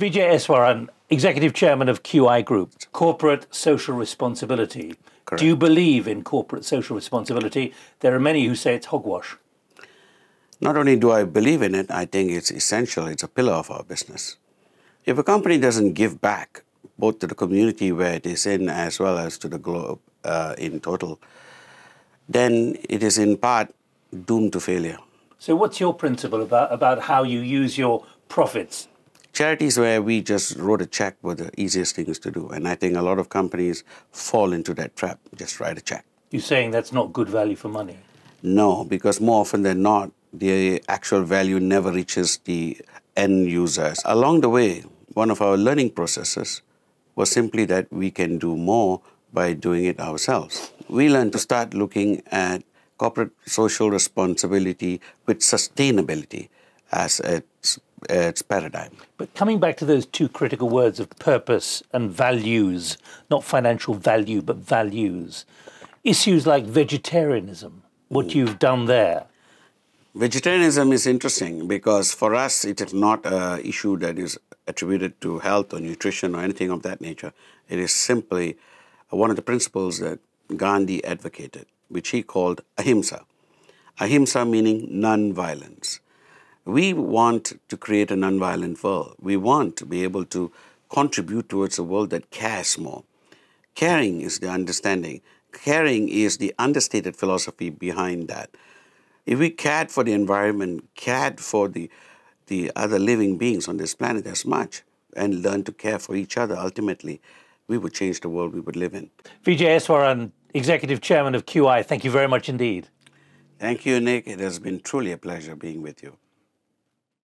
Vijay Eswaran, Executive Chairman of QI Group, Corporate Social Responsibility. Correct. Do you believe in corporate social responsibility? There are many who say it's hogwash. Not only do I believe in it, I think it's essential, it's a pillar of our business. If a company doesn't give back, both to the community where it is in as well as to the globe uh, in total, then it is in part doomed to failure. So, what's your principle about, about how you use your profits? Charities where we just wrote a check were the easiest things to do. And I think a lot of companies fall into that trap just write a check. You're saying that's not good value for money. No, because more often than not, the actual value never reaches the end users. Along the way, one of our learning processes was simply that we can do more by doing it ourselves. We learned to start looking at corporate social responsibility with sustainability as its, Uh, its paradigm. But coming back to those two critical words of purpose and values, not financial value, but values, issues like vegetarianism, what hmm. you've done there, Vegetarianism is interesting because for us it is not an issue that is attributed to health or nutrition or anything of that nature. It is simply one of the principles that Gandhi advocated, which he called ahimsa. Ahimsa meaning non-violence. We want to create a non-violent world. We want to be able to contribute towards a world that cares more. Caring is the understanding. Caring is the understated philosophy behind that. If we cared for the environment, cared for the, the other living beings on this planet as much, and learned to care for each other, ultimately, we would change the world we would live in. Vijay Eswaran, Executive Chairman of QI, thank you very much indeed. Thank you, Nik. It has been truly a pleasure being with you.